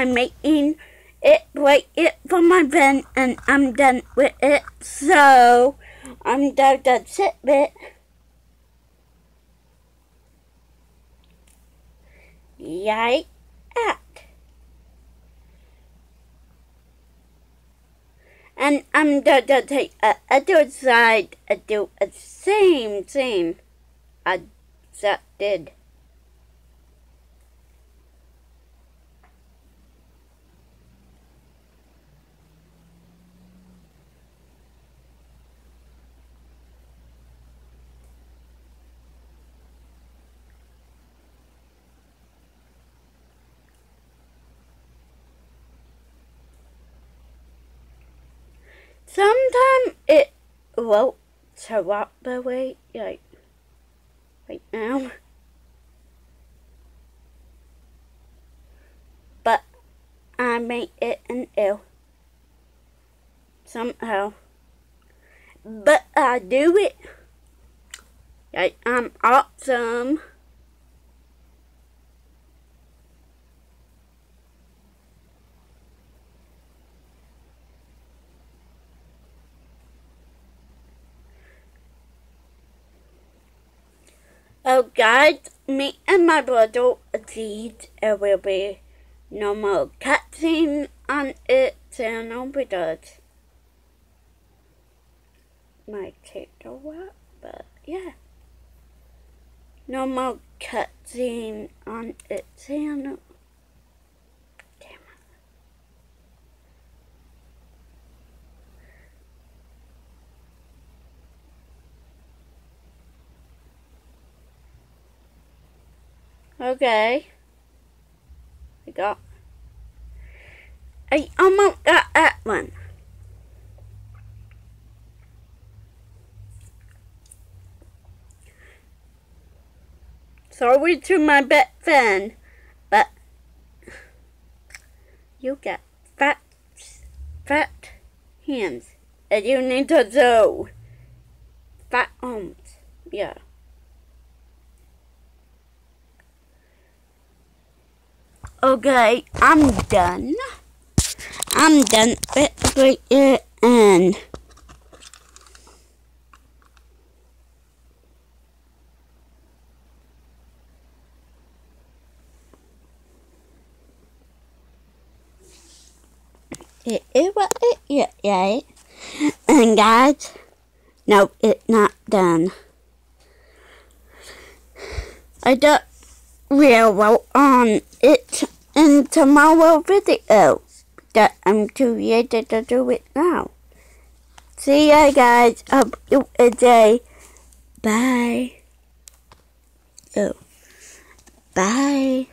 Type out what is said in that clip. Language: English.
I'm making it break it for my friend and I'm done with it. So I'm done to sit bit. Yike at. And I'm done to take a other side and do the same thing I just did. Sometimes it won't swap way like right now. But I made it an L somehow. But I do it. Like I'm awesome. Oh guys, me and my brother agreed it uh, will be no more cutscene on it channel because might take a while, but yeah. No more cutscene on it channel. Okay. I got. I almost got that one. Sorry to my best friend, but you got fat, fat hands, and you need to do fat arms. Yeah. Okay, I'm done. I'm done with it and it what it is, right? And guys, no, it's not done. I don't real well on it in tomorrow video that I'm too lazy to do it now. See ya guys. Have a day. Bye. Oh. Bye.